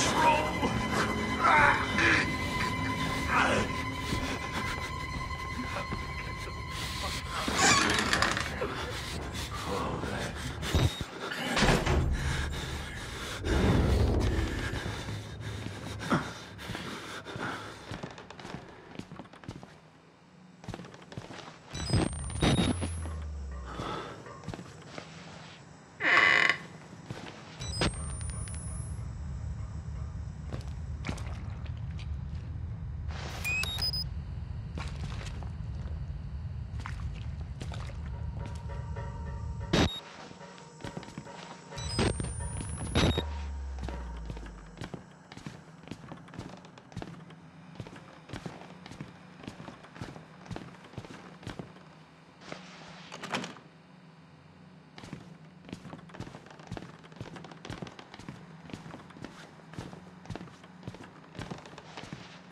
control.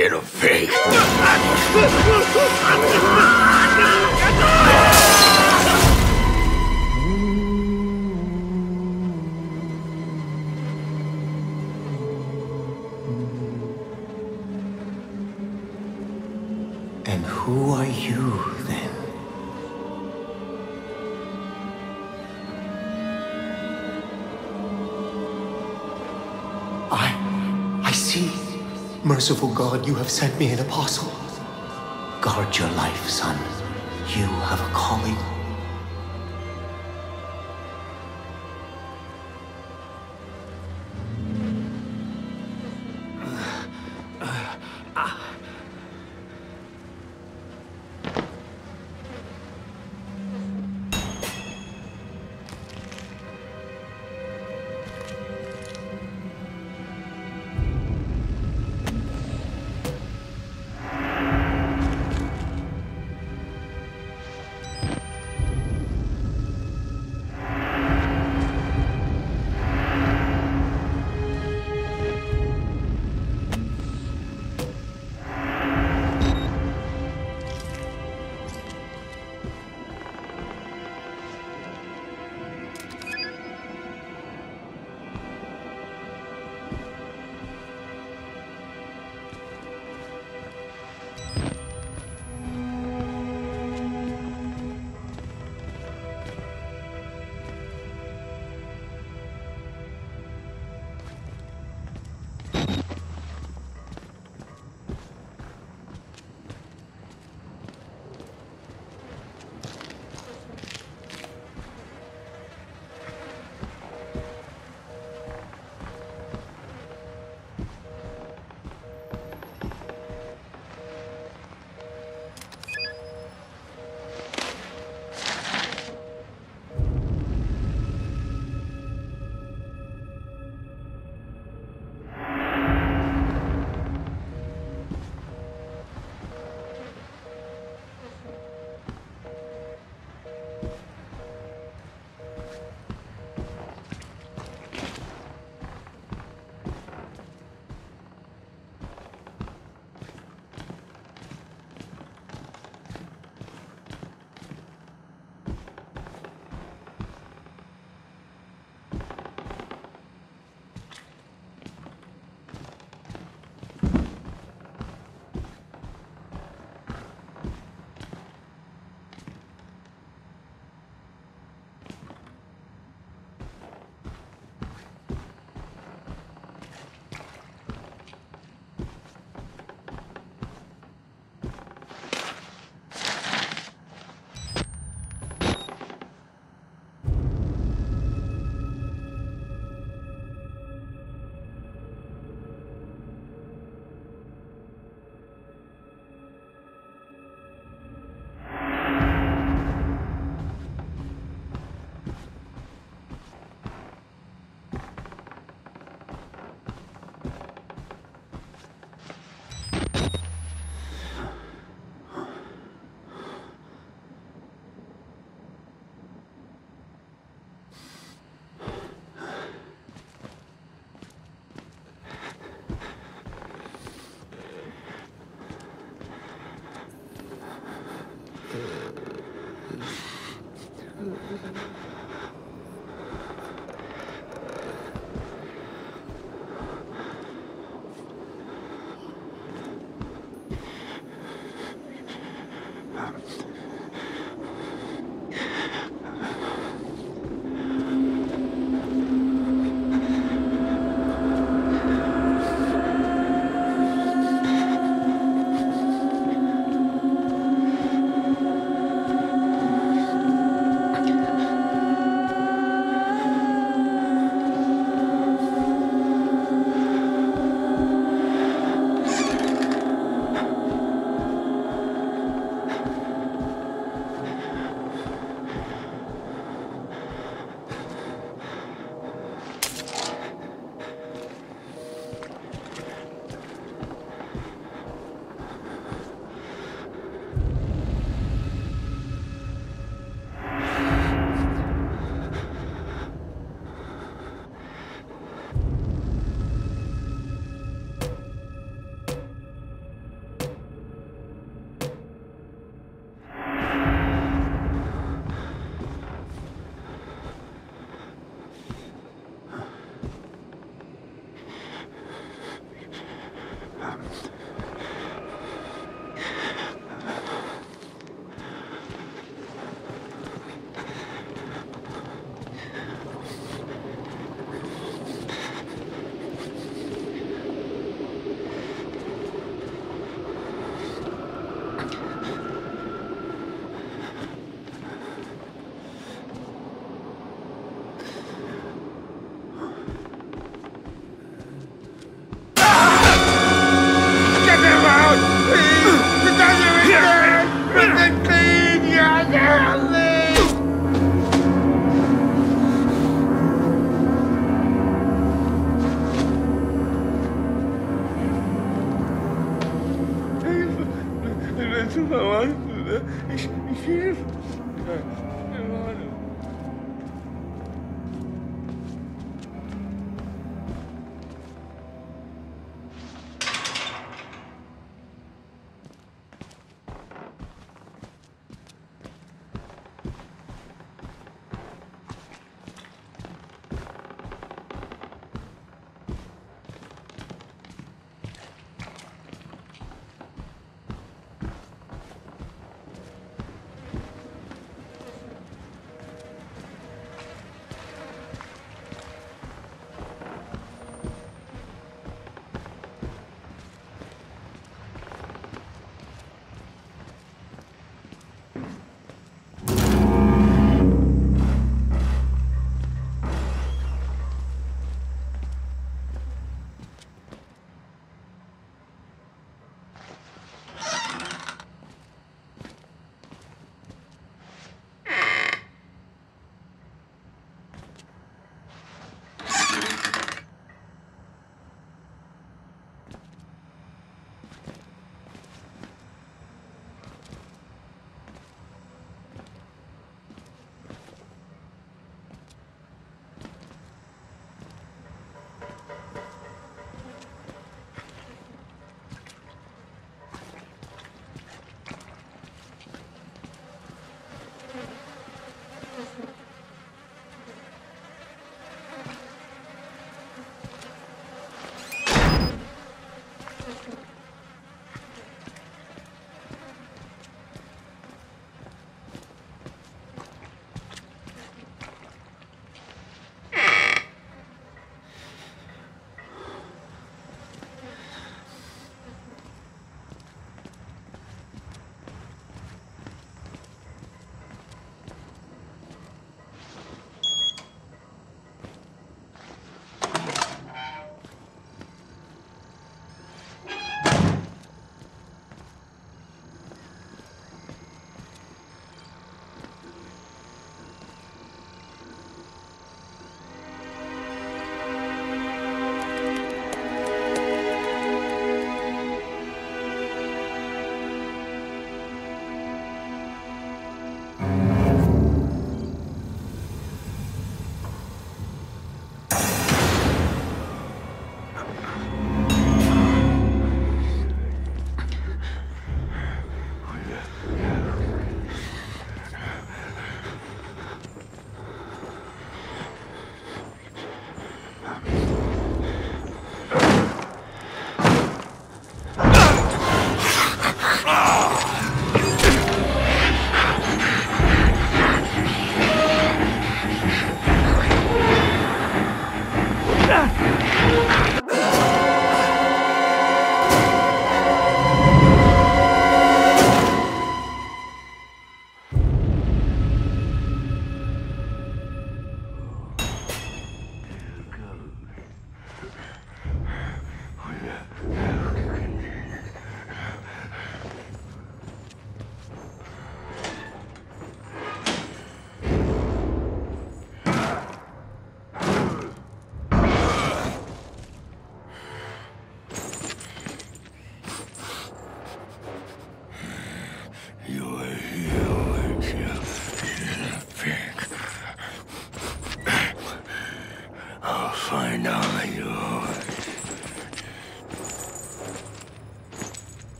Little pig. Merciful God, you have sent me an apostle. Guard your life, son. You have a calling.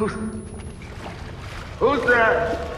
Who's... Who's there?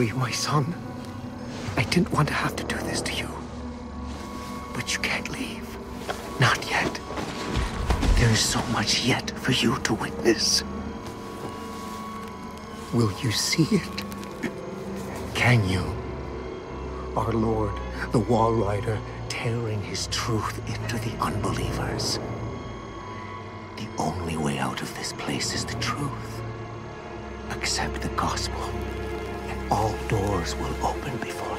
Sorry, my son. I didn't want to have to do this to you. But you can't leave. Not yet. There is so much yet for you to witness. Will you see it? Can you? Our Lord, the Walrider, tearing his truth into the unbelievers. The only way out of this place is the truth. Accept the gospel, all doors will open before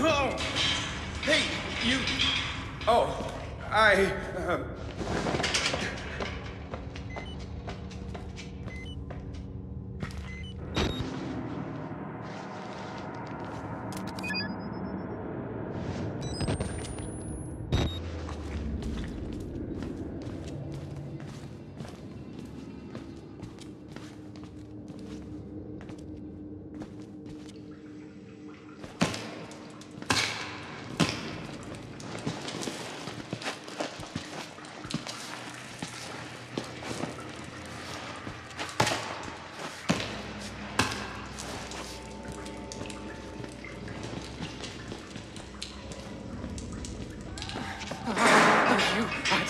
Oh! Hey, you... Oh, I... Um...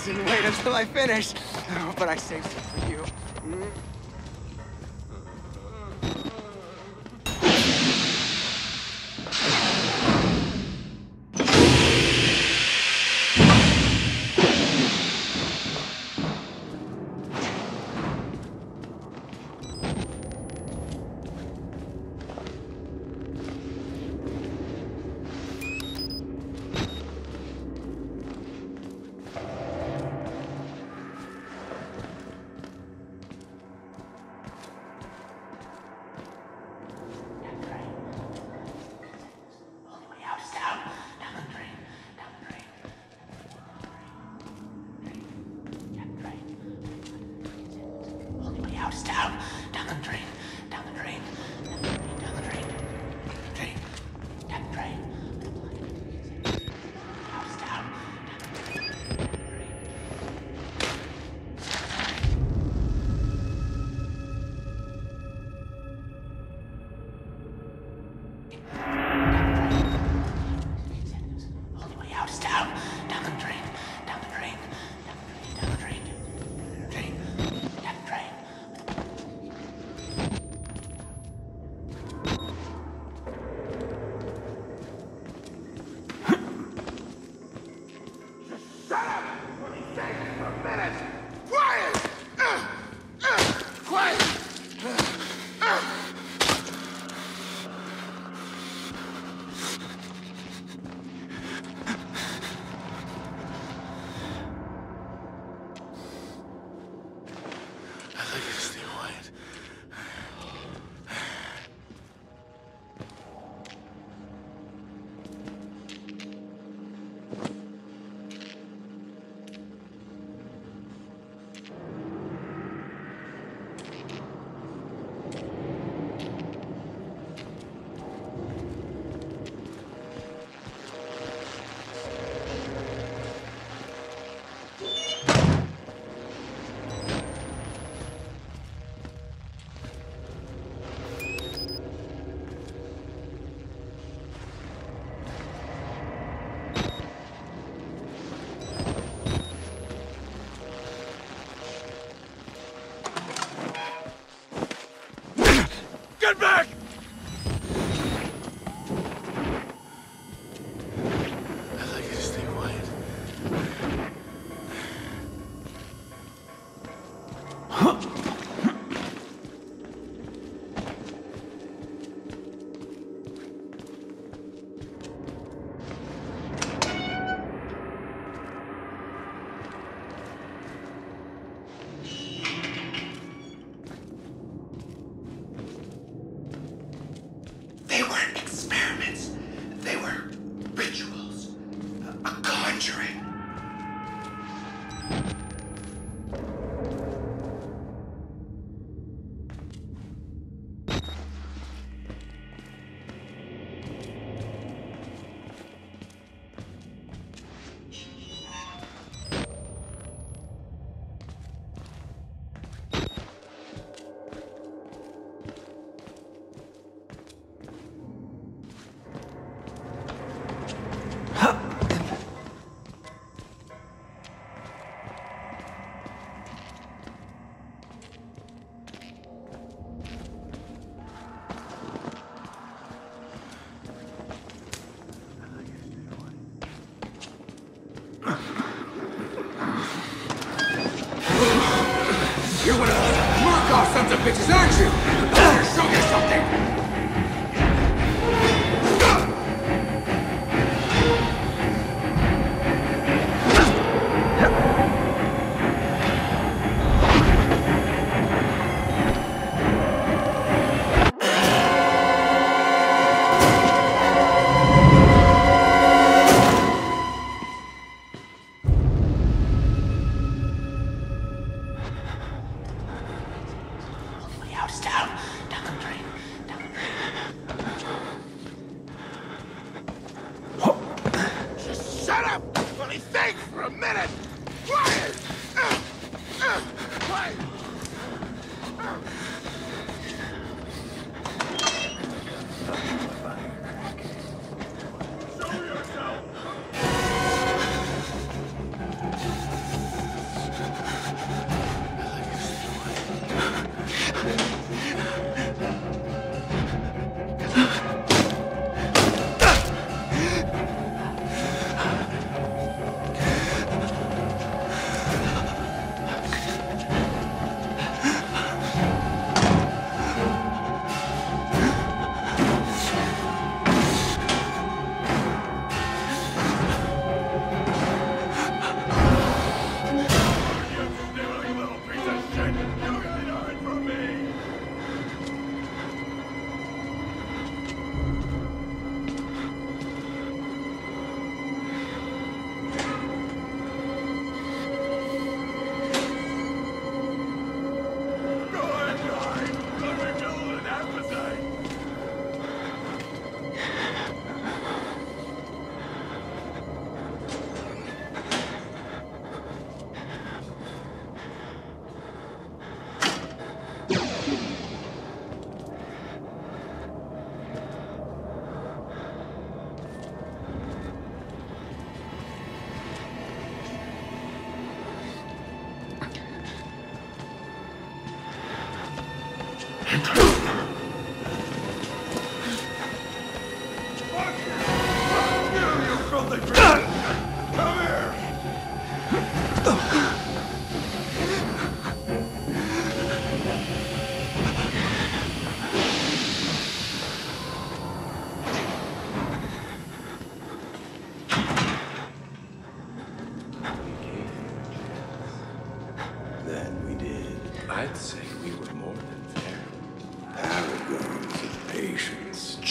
You didn't wait until I finished. Get back!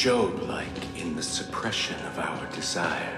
Job-like in the suppression of our desires.